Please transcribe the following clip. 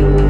you.